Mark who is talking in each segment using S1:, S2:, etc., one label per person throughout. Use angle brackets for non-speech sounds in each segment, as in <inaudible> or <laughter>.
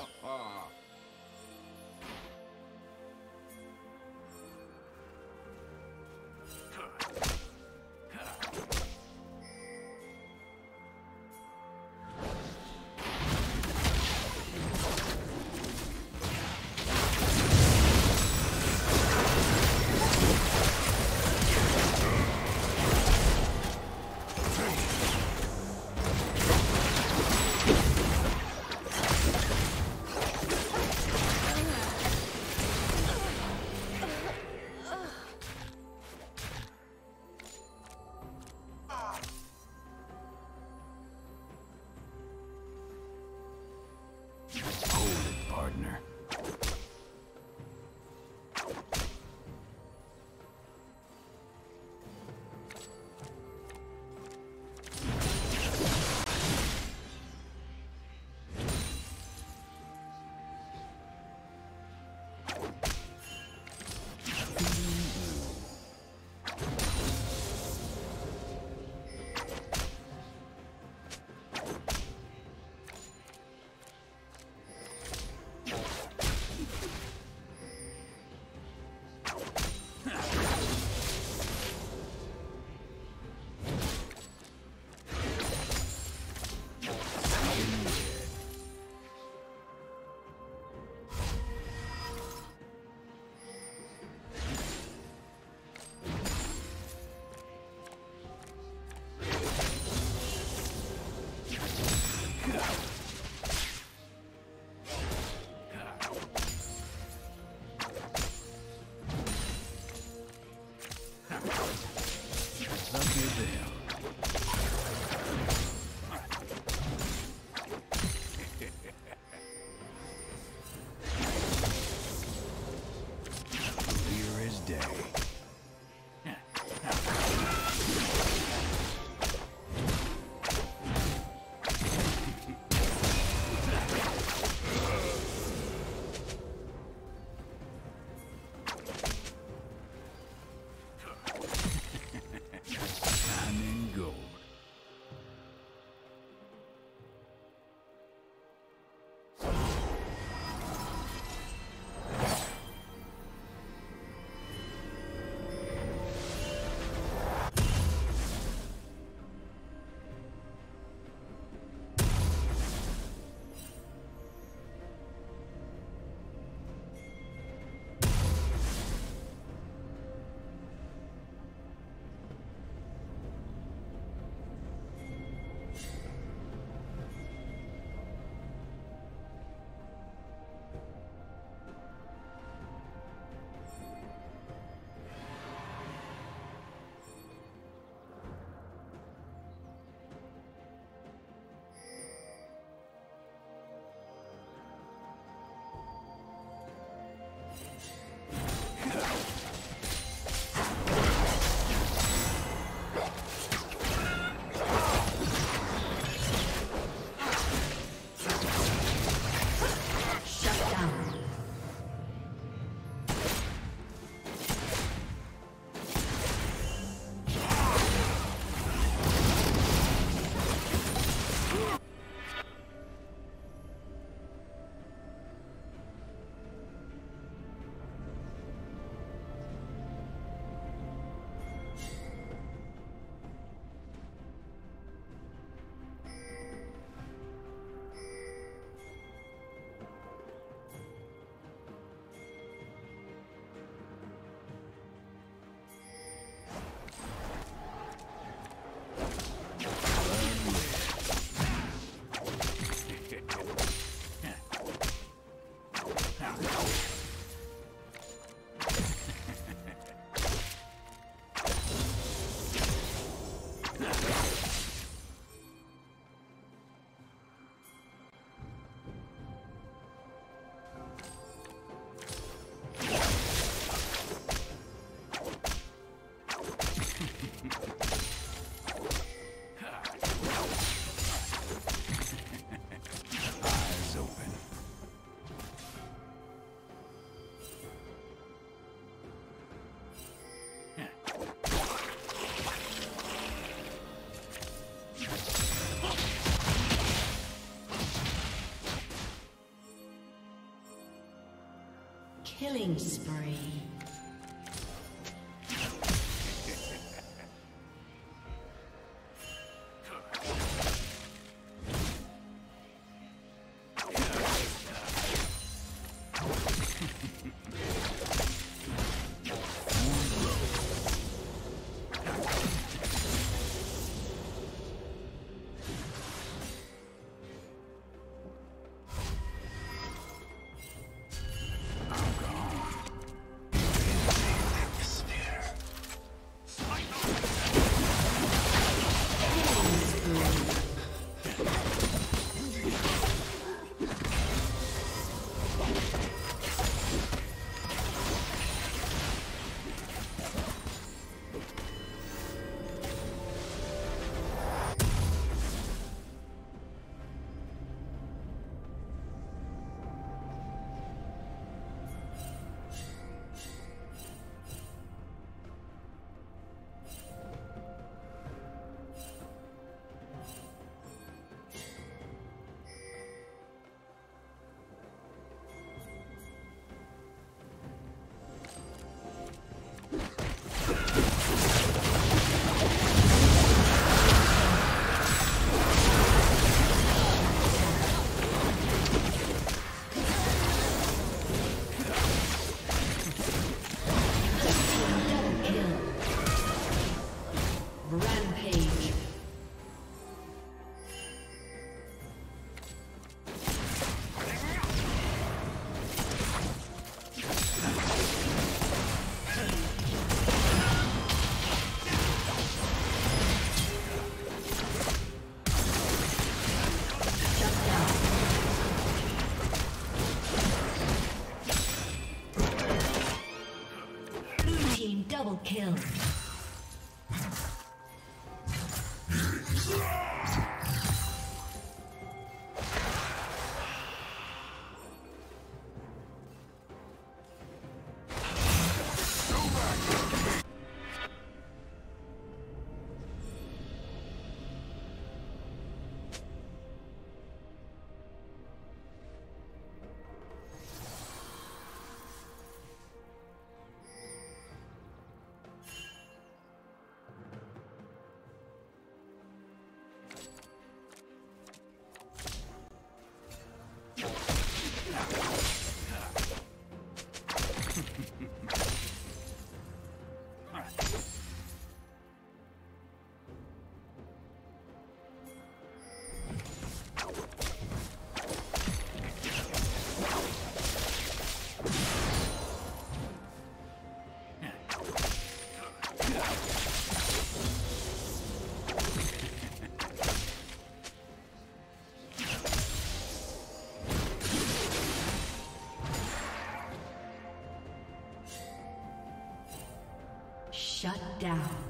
S1: ha ha! Killing spree. Shut down.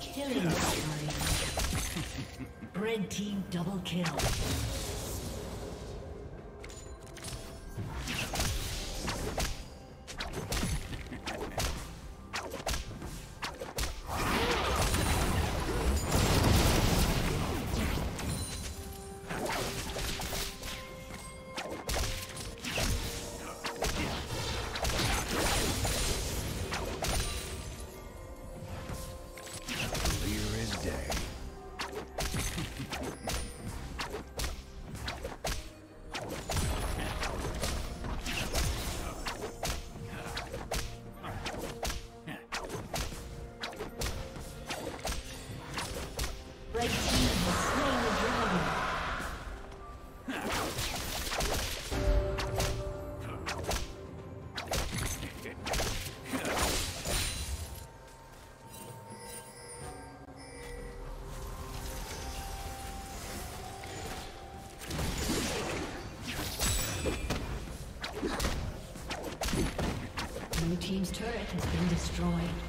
S1: Killing. <laughs> Red team double kill. Has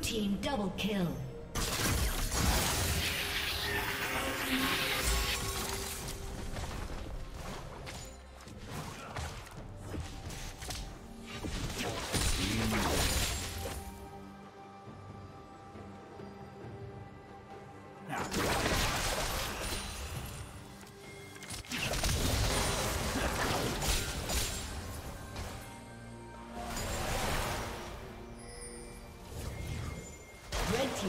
S1: team double kill.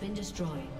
S1: been destroyed.